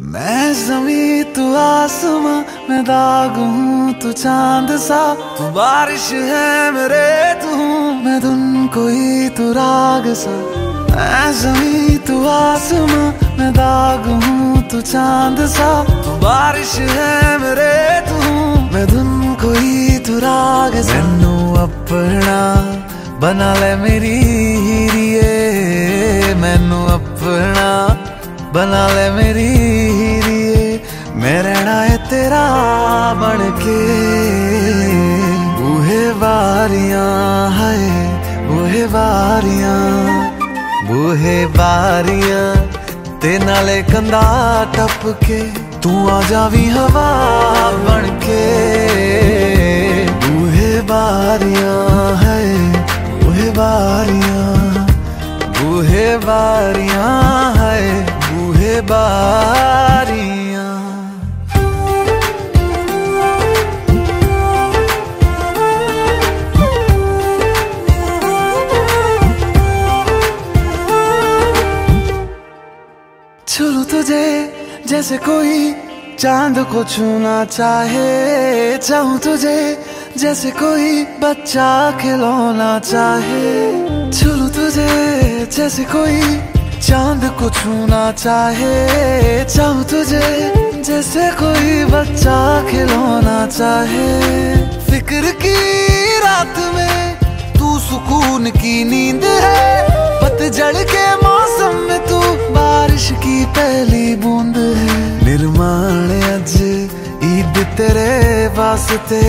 मैं जमी तू आसमां मैं दाग हूँ तू चांद सा तू बारिश है मेरे तू मैं धुन कोई तू राग सा मैं जमी तू आसमां मैं दाग हूँ तू चांद सा तू बारिश है मेरे तू मैं धुन कोई तू राग सा मैनू अपना बना ले मेरी हीरिए मैनू अपना बना ले मेरी है तेरा बन के बूहे बारियाँ है, बूहे बारियाँ। बूहे बारियाँ ते नाले कंधा टप के तू आ जावी हवा बन के बूहे बारियाँ है, बूहे बारियाँ। बूहे बारियाँ है, बूहे बारियाँ छू तुझे जैसे कोई चाँद को छूना चाहे। चाहूँ तुझे जैसे कोई बच्चा खिलौना चाहे। छू तुझे जैसे कोई चाँद को छूना चाहे। चाहूँ तुझे जैसे कोई बच्चा खिलौना चाहे। फ़िक्र की रात में तू सुकून की नींद बारिश की पहली बूंद है। निर्माण अज ईद तेरे वास्ते।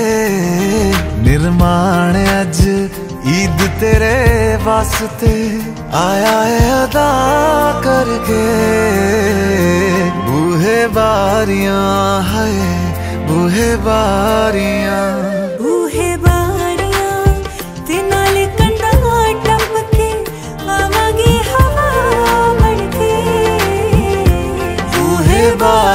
निर्माण अज ईद तेरे वास्ते। आया है अदा करके। बूहे बारियाँ है, बूहे बारियाँ। Bye.